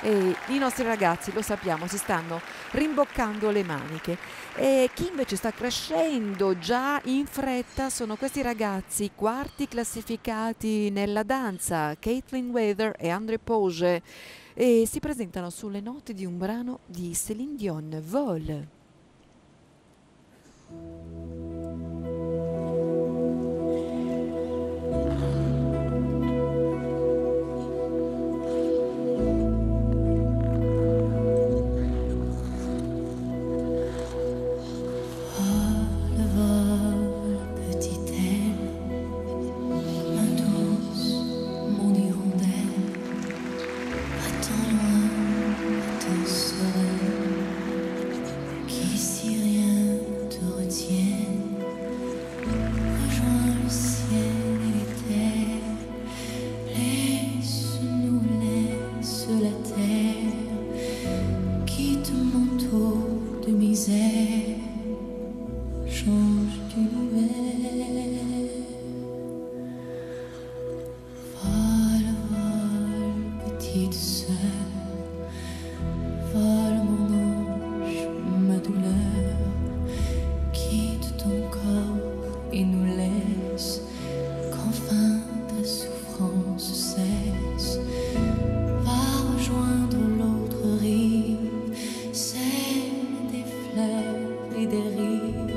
e i nostri ragazzi, lo sappiamo, si stanno rimboccando le maniche. E chi invece sta crescendo già in fretta sono questi ragazzi quarti classificati nella danza, Caitlin Weather e Andre Poge, e si presentano sulle note di un brano di Céline Dion, Vol. Change du nouvelles, Vol, petite sœur. Vol mon ange, ma douleur. Quitte ton corps et nous laisse. Qu'enfin ta souffrance cesse. Va rejoindre l'autre rive, celle des fleurs et des rires.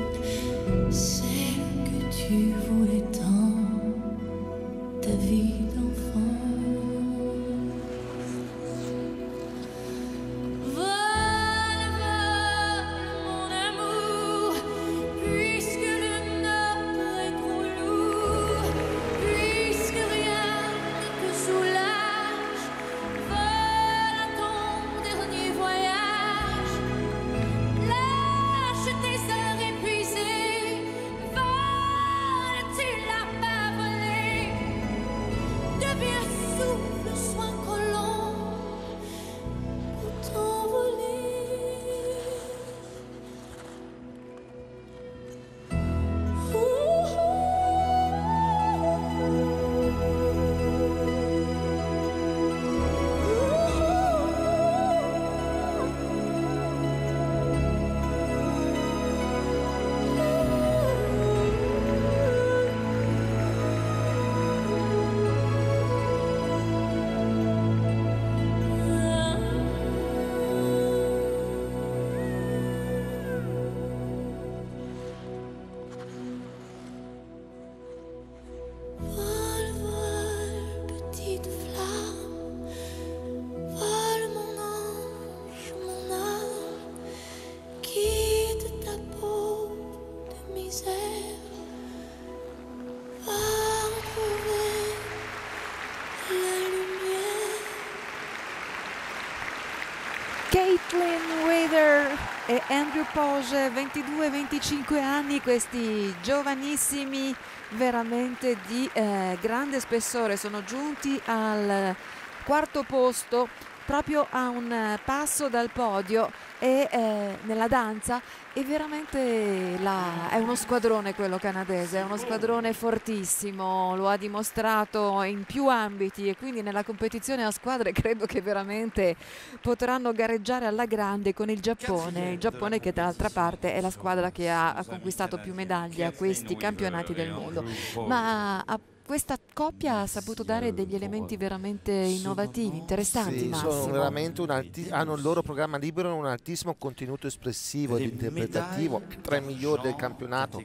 Caitlin Wader e Andrew Poge, 22-25 anni, questi giovanissimi veramente di eh, grande spessore, sono giunti al quarto posto proprio a un passo dal podio e eh, nella danza e veramente la, è uno squadrone quello canadese, è uno squadrone fortissimo, lo ha dimostrato in più ambiti e quindi nella competizione a squadre credo che veramente potranno gareggiare alla grande con il Giappone, il Giappone che dall'altra parte è la squadra che ha, ha conquistato più medaglie a questi campionati del mondo, ma ha questa coppia ha saputo dare degli elementi veramente innovativi, interessanti. Sì, hanno il loro programma libero un altissimo contenuto espressivo ed interpretativo, tra i migliori del campionato.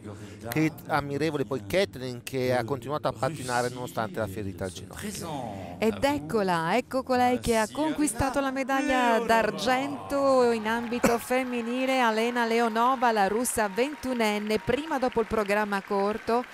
Che ammirevole poi Kathleen che ha continuato a pattinare nonostante la ferita al ginocchio. Ed eccola, ecco colei che ha conquistato la medaglia d'argento in ambito femminile, Alena Leonova, la russa 21enne, prima dopo il programma corto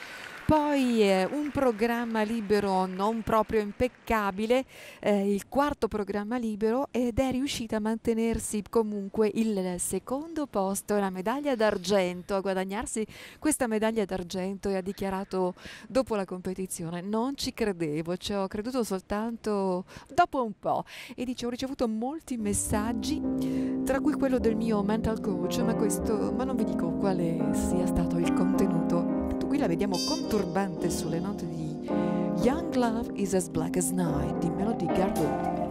poi eh, un programma libero non proprio impeccabile, eh, il quarto programma libero ed è riuscita a mantenersi comunque il secondo posto la medaglia d'argento, a guadagnarsi questa medaglia d'argento e ha dichiarato dopo la competizione non ci credevo, ci ho creduto soltanto dopo un po' e dice ho ricevuto molti messaggi tra cui quello del mio mental coach ma questo ma non vi dico quale sia stato il contenuto qui la vediamo conturbante sulle note di Young Love is as Black as Night di Melody Gardot.